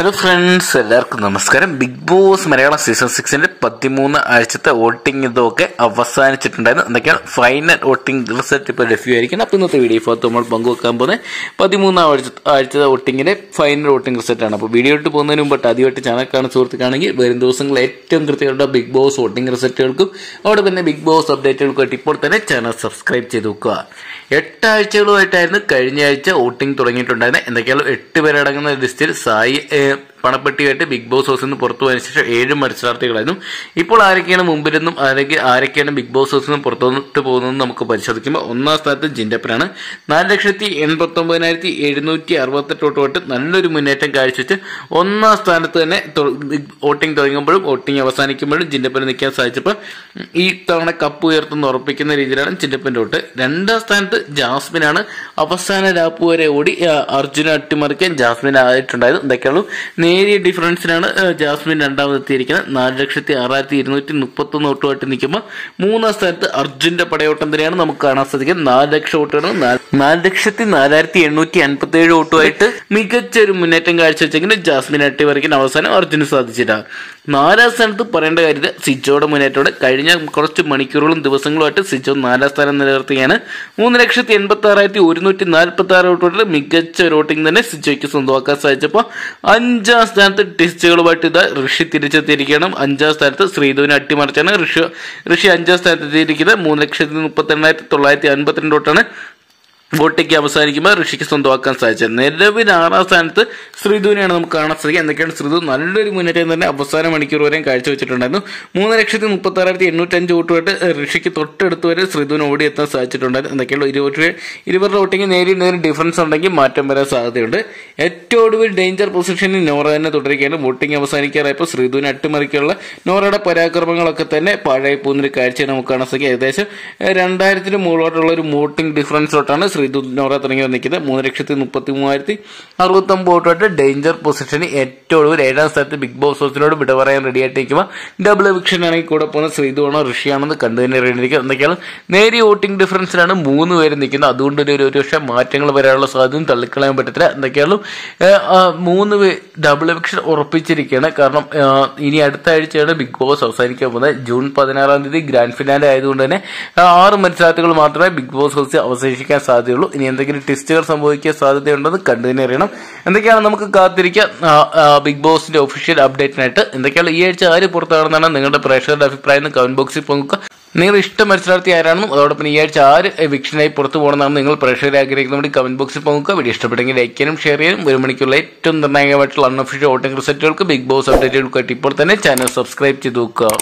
Hello friends എല്ലാവർക്കും നമസ്കാരം. Big boss Malayalam season സിക്സിന്റെ പതിമൂന്ന് ആഴ്ചത്തെ വോട്ടിംഗ് ഇതൊക്കെ അവസാനിച്ചിട്ടുണ്ടായിരുന്നു. എന്തൊക്കെയാണ്? ഫൈനൽ വോട്ടിംഗ് റിസൾട്ട് ഇപ്പോൾ ലഭ്യമായിരിക്കണം അപ്പോൾ ഇന്നത്തെ വീഡിയോ ഭാഗത്ത് നമ്മൾ പങ്കുവെക്കാൻ പോകുന്നത് പതിമൂന്നാം ആഴ്ച ആഴ്ചത്തെ വോട്ടിങ്ങിന്റെ ഫൈനൽ വോട്ടിംഗ് റിസൾട്ടാണ് അപ്പോൾ വീഡിയോ ഇട്ട് പോകുന്നതിന് മുമ്പ് ആദ്യമായിട്ട് ചാനൽ കാണുന്ന സുഹൃത്തുക്കാണെങ്കിൽ വരും ദിവസങ്ങളിൽ ഏറ്റവും കൃത്യമായിട്ട് ബിഗ് ബോസ് വോട്ടിംഗ് റിസൾട്ടുകൾക്കും അവിടെ പിന്നെ ബിഗ് ബോസ് അപ്ഡേറ്റുകൾക്കും ഇപ്പോൾ തന്നെ ചാനൽ സബ്സ്ക്രൈബ് ചെയ്ത് വെക്കുക. എട്ടാഴ്ചകളുമായിട്ടായിരുന്നു കഴിഞ്ഞ ആഴ്ച വോട്ടിംഗ് തുടങ്ങിയിട്ടുണ്ടായിരുന്നത്. എന്തൊക്കെയാണ്? എട്ട് പേരടങ്ങുന്ന ലിസ്റ്റിൽ സായി plant പണപ്പെട്ടിയായിട്ട് ബിഗ് ബോസ് ഹൗസിൽ നിന്ന് പുറത്തു പോയതിനു ശേഷം ഏഴ് മത്സരാർത്ഥികളായിരുന്നു. ഇപ്പോൾ ആരൊക്കെയാണ് മുമ്പിലെന്നും ആരൊക്കെ ആരൊക്കെയാണ് ബിഗ് ബോസ് ഹൗസിൽ നിന്ന് പുറത്തോട്ട് പോകുന്നതെന്ന് നമുക്ക് പരിശോധിക്കുമ്പോൾ ഒന്നാം സ്ഥാനത്ത് ജിൻഡപ്പനാണ്. നാല് ലക്ഷത്തി എൺപത്തൊമ്പതിനായിരത്തി എഴുന്നൂറ്റി അറുപത്തെട്ട് വോട്ട് വോട്ട് നല്ലൊരു മുന്നേറ്റം കാഴ്ചവെച്ച് ഒന്നാം സ്ഥാനത്ത് തന്നെ വോട്ടിംഗ് തുടങ്ങുമ്പോഴും വോട്ടിംഗ് അവസാനിക്കുമ്പോഴും ജിൻഡപ്പന് നിൽക്കാൻ സാധിച്ചപ്പോൾ ഈ തവണ കപ്പ് ഉയർത്തുന്ന ഉറപ്പിക്കുന്ന രീതിയിലാണ് ജിൻഡപ്പന്റെ വോട്ട്. രണ്ടാം സ്ഥാനത്ത് ജാസ്മിനാണ്. അവസാന ലാപ്പ് വരെ ഓടി അർജുന അട്ടിമറിക്കാൻ ജാസ്മിൻ ആയിട്ടുണ്ടായത് എന്തൊക്കെയുള്ളൂ നേരിയ ഡിഫറൻസിനാണ് ജാസ്മിൻ രണ്ടാമത് എത്തിയിരിക്കുന്നത്. നാല് ലക്ഷത്തി ആറായിരത്തി ഇരുന്നൂറ്റി മുപ്പത്തൊന്ന് വോട്ടുമായിട്ട് നിൽക്കുമ്പോൾ മൂന്നാം സ്ഥാനത്ത് അർജുന്റെ പടയോട്ടം തന്നെയാണ് നമുക്ക് കാണാൻ സാധിക്കുന്നത്. നാല് ലക്ഷം വോട്ടുകൾ നാല് ലക്ഷത്തി നാലായിരത്തി എണ്ണൂറ്റി അൻപത്തി ഏഴ് വോട്ടുമായിട്ട് മികച്ച ഒരു മുന്നേറ്റം കാഴ്ചവെച്ചെങ്കിലും ജാസ്മിൻ അട്ടിമറിക്കാൻ അവസാനം അർജുന് സാധിച്ചില്ല. നാലാം സ്ഥാനത്ത് പറയേണ്ട കാര്യത്തിൽ സിജോയുടെ മുന്നേറ്റോടെ കഴിഞ്ഞ കുറച്ച് മണിക്കൂറുകളും ദിവസങ്ങളുമായിട്ട് സിജോ നാലാം സ്ഥാനം നിലനിർത്തുകയാണ്. മൂന്ന് ലക്ഷത്തി എൺപത്തി ആറായിരത്തി ഒരുന്നൂറ്റി നാൽപ്പത്തി ആറ് വോട്ടോടെ മികച്ച വോട്ടിംഗ് തന്നെ സിജോയ്ക്ക് സ്വന്തമാക്കാൻ സാധിച്ചപ്പോൾ അഞ്ചാം സ്ഥാനത്ത് ടെസ്റ്റുകളുമായിട്ട് ഇതാ ഋഷി തിരിച്ചെത്തിയിരിക്കുകയാണ്. അഞ്ചാം സ്ഥാനത്ത് ശ്രീധുവിനെ അട്ടിമറിച്ചാണ് ഋഷി ഋഷി അഞ്ചാം സ്ഥാനത്ത് എത്തിയിരിക്കുന്നത്. മൂന്ന് ലക്ഷത്തി മുപ്പത്തി എണ്ണായിരത്തി തൊള്ളായിരത്തി അൻപത്തിരണ്ട് വോട്ടാണ് വോട്ടിക്ക് അവസാനിക്കുമ്പോൾ ഋഷിക്ക് സ്വന്തമാക്കാൻ സാധിച്ചത്. നിലവിൽ ആറാം സ്ഥാനത്ത് ശ്രീധുവിനെയാണ് നമുക്ക് കാണാൻ സാധിക്കുക. എന്തൊക്കെയാണ് ശ്രീധു? നല്ലൊരു മുന്നേറ്റം തന്നെ അവസാന മണിക്കൂർ വരെയും കാഴ്ചവെച്ചിട്ടുണ്ടായിരുന്നു. മൂന്ന് ലക്ഷത്തി മുപ്പത്തി ആറായിരത്തി എണ്ണൂറ്റഞ്ച് വോട്ടുമായിട്ട് ഋഷിക്ക് തൊട്ടടുത്ത് വരെ ശ്രീധുവിന് ഓടിയെത്താൻ സാധിച്ചിട്ടുണ്ടായിരുന്നു. എന്തൊക്കെയുള്ള? ഇരുപത് ഇരുവരുടെ വോട്ടിങ് നേരിടുന്നതിന് ഡിഫറൻസ് ഉണ്ടെങ്കിൽ മാറ്റം വരാൻ സാധ്യതയുണ്ട്. ഏറ്റവും ഒടുവിൽ ഡേഞ്ചർ പൊസിഷനിൽ നോറ തന്നെ തുടരുകയാണ്. വോട്ടിംഗ് അവസാനിക്കാറായപ്പോൾ ശ്രീധുവിനെ അട്ടിമറിക്കുള്ള നോറയുടെ പരാക്രമങ്ങളൊക്കെ തന്നെ പഴയ പോകുന്നൊരു കാഴ്ചയാണ് നമുക്ക് കാണാൻ സാധിക്കുക. ഏകദേശം രണ്ടായിരത്തിന് മുകളിലോട്ടുള്ള ഒരു വോട്ടിംഗ് ഡിഫറൻസിലോട്ടാണ് ശ്രീധു നോറ തുടങ്ങി നിൽക്കുന്നത് മൂന്ന് ലക്ഷത്തി മുപ്പത്തി മൂവായിരത്തി അറുപത്തൊമ്പത് തൊട്ട് ഡേഞ്ചർ പൊസിഷനിൽ ഏറ്റവും ഒടുവിൽ ഏഴാം സ്ഥാനത്ത് ബിഗ് ബോസ് ഹൗസിനോട് വിട പറയാൻ റെഡി ആയിട്ട് നിൽക്കുമ്പോൾ ഡബിൾ എവിക്ഷൻ ആണെങ്കിൽ കൂടെ പോകുന്ന ശ്രീധുവാണോ ഋഷിയാണെന്ന് കണ്ടു തന്നെ അറിയേണ്ടിയിരിക്കുക എന്തൊക്കെയാണ്? നേരിയ വോട്ടിംഗ് ഡിഫറൻസിലാണ് മൂന്ന് പേര് നിൽക്കുന്നത്. അതുകൊണ്ട് ഒരു ഒരു മാറ്റങ്ങൾ വരാനുള്ള സാധ്യതയും തള്ളിക്കളയാൻ പറ്റത്തില്ല. എന്തൊക്കെയാണ്? മൂന്ന് ഡബിൾ എവിക്ഷൻ ഉറപ്പിച്ചിരിക്കുകയാണ്. കാരണം ഇനി അടുത്ത ആഴ്ചയാണ് ബിഗ് ബോസ് അവസാനിക്കാൻ പോകുന്നത്. ജൂൺ പതിനാറാം തീയതി ഗ്രാൻഡ് ഫിനാലെ ആയതുകൊണ്ട് തന്നെ ആറ് മത്സരാർത്ഥികൾ മാത്രമേ ബിഗ് ബോസ് ഹൗസിൽ അവശേഷിക്കാൻ സാധ്യതയുള്ളൂ. ഇനി എന്തെങ്കിലും ട്വിസ്റ്റുകൾ സംഭവിക്കാൻ സാധ്യതയുണ്ടെന്ന് കണ്ടു തന്നെ അറിയണം. എന്തൊക്കെയാണ് നമുക്ക് കാത്തിരിക്കാം? ബിഗ് ബോസിന്റെ ഒഫീഷ്യൽ അപ്ഡേറ്റിനായിട്ട് എന്തൊക്കെയാണ് ഈ ആഴ്ച ആര് പുറത്താണെന്നാണ് നിങ്ങളുടെ പ്രേക്ഷകരുടെ അഭിപ്രായം കമന്റ് ബോക്സിൽ പങ്കുക നിങ്ങൾ ഇഷ്ടം മത്സരാർത്ഥി ആരാണെന്നും അതോടൊപ്പം ഈ ആഴ്ച ആര് വിക്ഷനായി പുറത്തു പോകണമെന്നാണ് നിങ്ങൾ പ്രേക്ഷകരെ ആഗ്രഹിക്കുന്നതുകൊണ്ട് കമന്റ് ബോക്സിൽ പങ്കുക വീഡിയോ ഇഷ്ടപ്പെട്ടെങ്കിൽ ലൈക്ക് ചെയ്യാനും ഷെയർ ചെയ്യാനും. ഒരു മണിക്കുള്ള ഏറ്റവും നിർണായകമായിട്ടുള്ള അൺഒഫീഷ്യൽ വോട്ടിംഗ് റിസൾട്ടുകൾക്ക് ബിഗ് ബോസ് അപ്ഡേറ്റുകൾക്ക് ഇപ്പോൾ തന്നെ ചാനൽ സബ്സ്ക്രൈബ് ചെയ്ത് നോക്കുക.